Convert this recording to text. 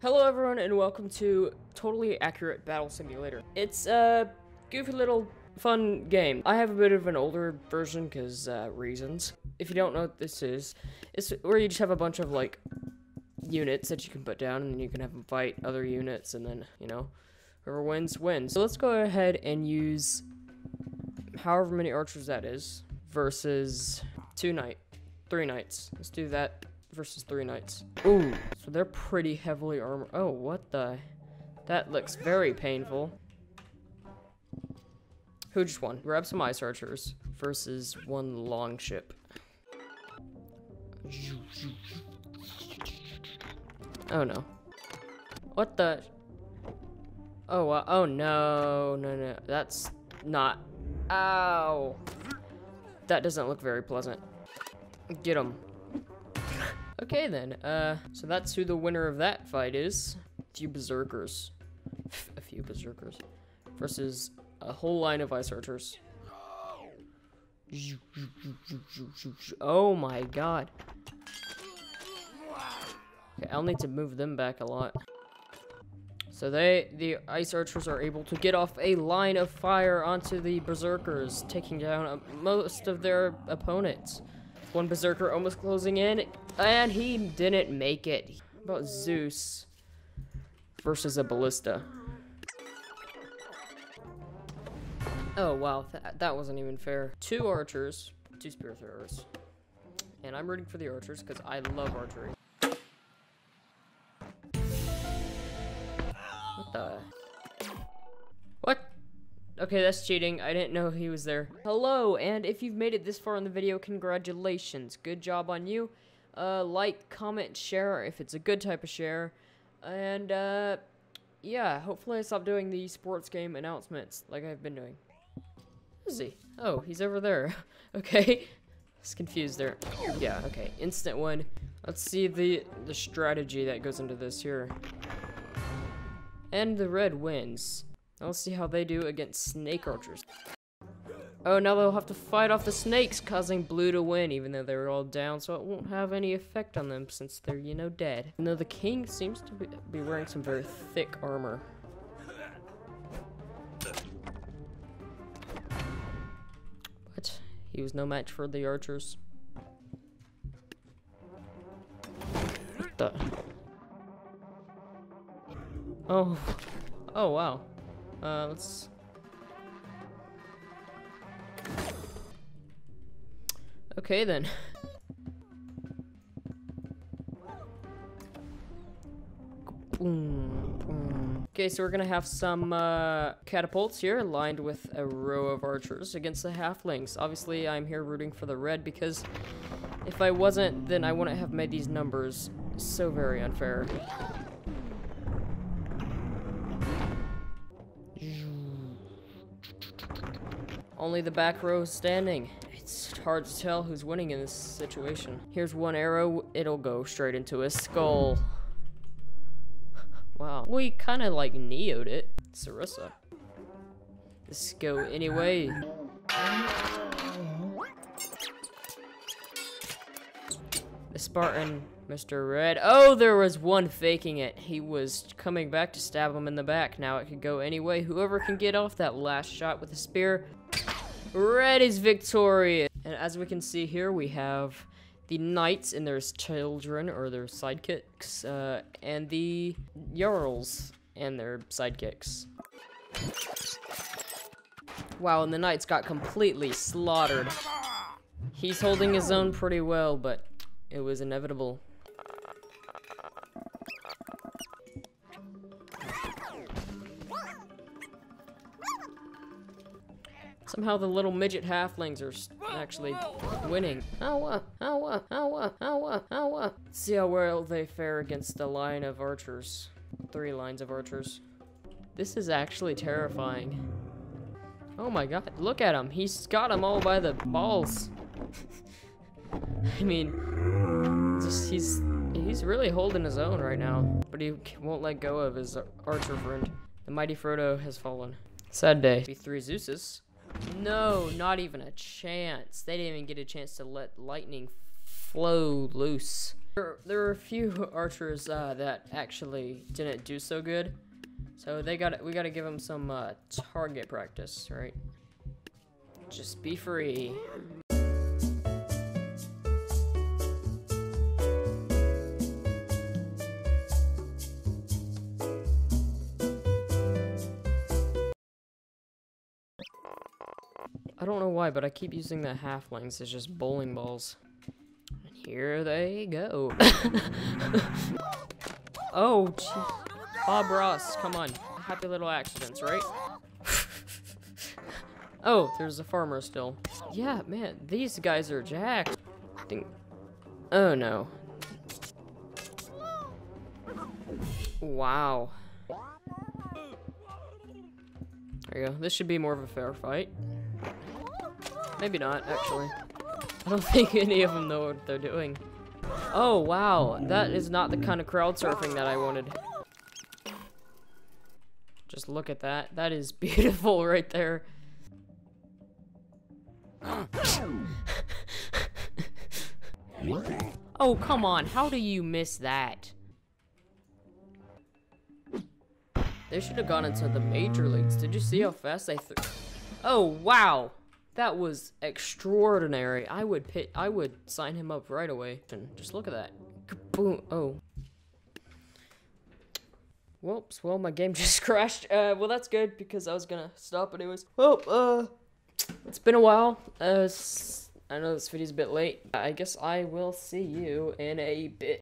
Hello everyone and welcome to Totally Accurate Battle Simulator. It's a goofy little fun game. I have a bit of an older version because uh, reasons. If you don't know what this is, it's where you just have a bunch of like units that you can put down and you can have them fight other units and then, you know, whoever wins, wins. So let's go ahead and use however many archers that is versus two knight, three knights. Let's do that versus three knights. Ooh, so they're pretty heavily armored. Oh, what the? That looks very painful. Who just won? Grab some ice archers versus one long ship. Oh no. What the? Oh, uh, oh no, no, no. That's not. Ow. That doesn't look very pleasant. Get him. Okay then, uh, so that's who the winner of that fight is. A few berserkers. a few berserkers. Versus a whole line of ice archers. Oh my god. Okay, I'll need to move them back a lot. So they, the ice archers are able to get off a line of fire onto the berserkers, taking down uh, most of their opponents. One berserker almost closing in, and he didn't make it. About Zeus versus a ballista? Oh wow, that, that wasn't even fair. Two archers, two spear throwers. And I'm rooting for the archers because I love archery. What the? Okay, that's cheating. I didn't know he was there. Hello, and if you've made it this far in the video, congratulations. Good job on you. Uh, like, comment, share if it's a good type of share. And, uh, yeah, hopefully I stop doing the sports game announcements like I've been doing. Where is he? Oh, he's over there. okay. I confused there. Yeah, okay. Instant one. Let's see the, the strategy that goes into this here. And the red wins. Let's see how they do against snake archers. Oh, now they'll have to fight off the snakes, causing blue to win, even though they're all down, so it won't have any effect on them since they're, you know, dead. And though the king seems to be, be wearing some very thick armor. But he was no match for the archers. What the? Oh. Oh, wow. Uh, let's... Okay, then. Boom. Okay, so we're gonna have some uh, catapults here lined with a row of archers against the halflings. Obviously, I'm here rooting for the red because if I wasn't, then I wouldn't have made these numbers so very unfair. Only the back row is standing. It's hard to tell who's winning in this situation. Here's one arrow, it'll go straight into his skull. Wow. We kind of like neoed it. Sarissa. Let's go anyway. The Spartan, Mr. Red. Oh, there was one faking it. He was coming back to stab him in the back. Now it could go anyway. Whoever can get off that last shot with a spear Red is victorious. And as we can see here, we have the knights and their children or their sidekicks, uh, and the jarls and their sidekicks. Wow, and the knights got completely slaughtered. He's holding his own pretty well, but it was inevitable. Somehow the little midget halflings are actually winning. See how well they fare against the line of archers. Three lines of archers. This is actually terrifying. Oh my god, look at him. He's got them all by the balls. I mean, just he's he's really holding his own right now. But he won't let go of his archer friend. The mighty Frodo has fallen. Sad day. Be three Zeuses. No, not even a chance. They didn't even get a chance to let lightning flow loose. There, there are a few archers uh, that actually didn't do so good, so they got we got to give them some uh, target practice, right? Just be free. I don't know why, but I keep using the halflings as just bowling balls. And here they go. oh, gee. Bob Ross, come on. Happy little accidents, right? oh, there's a farmer still. Yeah, man, these guys are jacked. Ding. Oh, no. Wow. There you go. This should be more of a fair fight. Maybe not, actually. I don't think any of them know what they're doing. Oh, wow. That is not the kind of crowd surfing that I wanted. Just look at that. That is beautiful right there. oh, come on. How do you miss that? They should have gone into the major leagues. Did you see how fast they threw? Oh, wow. That was extraordinary. I would pit I would sign him up right away. And just look at that. Boom. Oh. Whoops. Well, my game just crashed. Uh, well, that's good because I was gonna stop anyways. Well, uh, it's been a while. Uh, I know this video's a bit late. I guess I will see you in a bit.